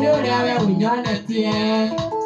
Onye ọrịa arịa wụnye ọ na